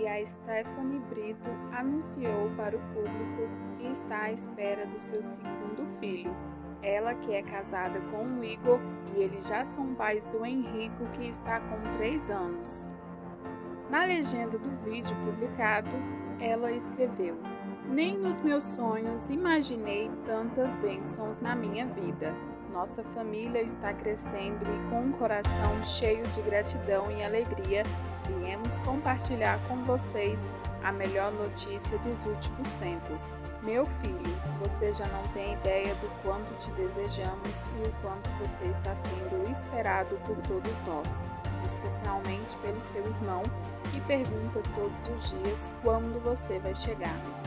e a Stephanie Brito anunciou para o público que está à espera do seu segundo filho. Ela que é casada com o Igor e eles já são pais do Henrico que está com 3 anos. Na legenda do vídeo publicado, ela escreveu: Nem nos meus sonhos imaginei tantas bênçãos na minha vida. Nossa família está crescendo e com um coração cheio de gratidão e alegria, viemos compartilhar com vocês a melhor notícia dos últimos tempos. Meu filho, você já não tem ideia do quanto te desejamos e o quanto você está sendo esperado por todos nós, especialmente pelo seu irmão, que pergunta todos os dias quando você vai chegar.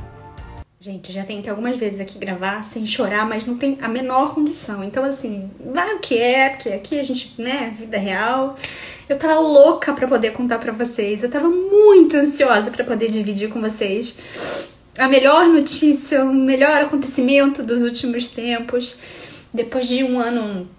Gente, já tentei algumas vezes aqui gravar sem chorar, mas não tem a menor condição. Então, assim, vai o que é, porque aqui a gente, né, vida real. Eu tava louca para poder contar para vocês. Eu tava muito ansiosa para poder dividir com vocês a melhor notícia, o melhor acontecimento dos últimos tempos. Depois de um ano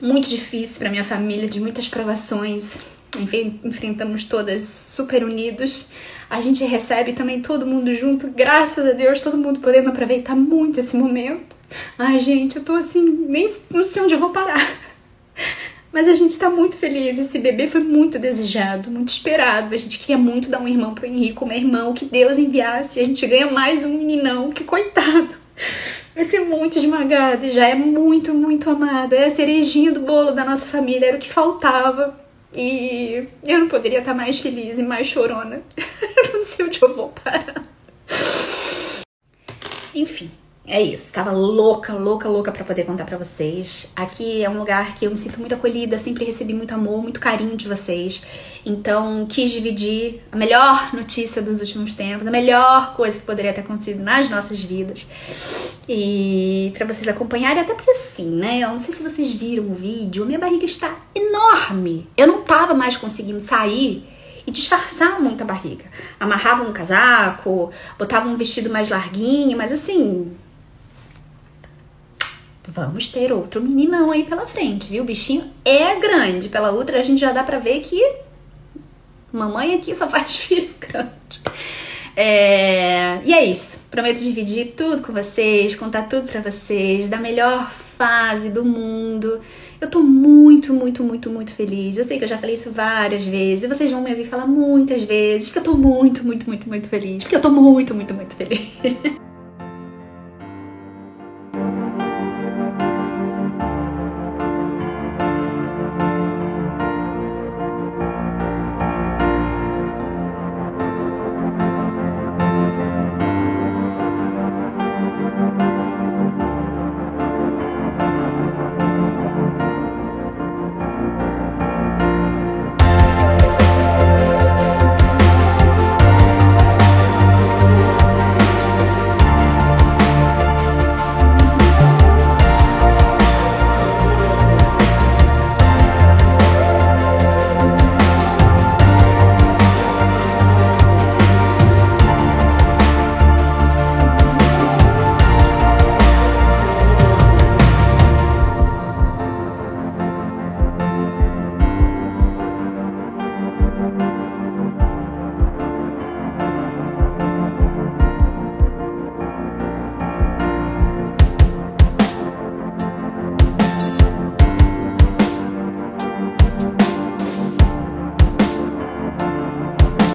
muito difícil para minha família, de muitas provações, enfrentamos todas super unidos. A gente recebe também todo mundo junto, graças a Deus, todo mundo podendo aproveitar muito esse momento. Ai, gente, eu tô assim, nem não sei onde eu vou parar. Mas a gente tá muito feliz. Esse bebê foi muito desejado, muito esperado. A gente queria muito dar um irmão pro Henrique, uma irmã, que Deus enviasse. A gente ganha mais um meninão, que coitado. Vai ser muito esmagado e já é muito, muito amado. É a cerejinha do bolo da nossa família, era o que faltava. E eu não poderia estar mais feliz e mais chorona. não sei onde eu vou parar. Enfim, é isso. Tava louca, louca, louca para poder contar para vocês. Aqui é um lugar que eu me sinto muito acolhida, sempre recebi muito amor, muito carinho de vocês. Então, quis dividir a melhor notícia dos últimos tempos, a melhor coisa que poderia ter acontecido nas nossas vidas. E para vocês acompanharem, até porque assim, né? Eu não sei se vocês viram o vídeo, minha barriga está enorme. Eu não tava mais conseguindo sair e disfarçar muito a barriga. Amarrava um casaco, botava um vestido mais larguinho, mas assim, vamos ter outro meninão aí pela frente, viu? O bichinho é grande. Pela outra, a gente já dá pra ver que mamãe aqui só faz filho grande. É... E é isso. Prometo dividir tudo com vocês, contar tudo pra vocês, da melhor fase do mundo. Eu tô muito, muito, muito, muito feliz. Eu sei que eu já falei isso várias vezes. E vocês vão me ouvir falar muitas vezes que eu tô muito, muito, muito, muito feliz. Porque eu tô muito, muito, muito feliz.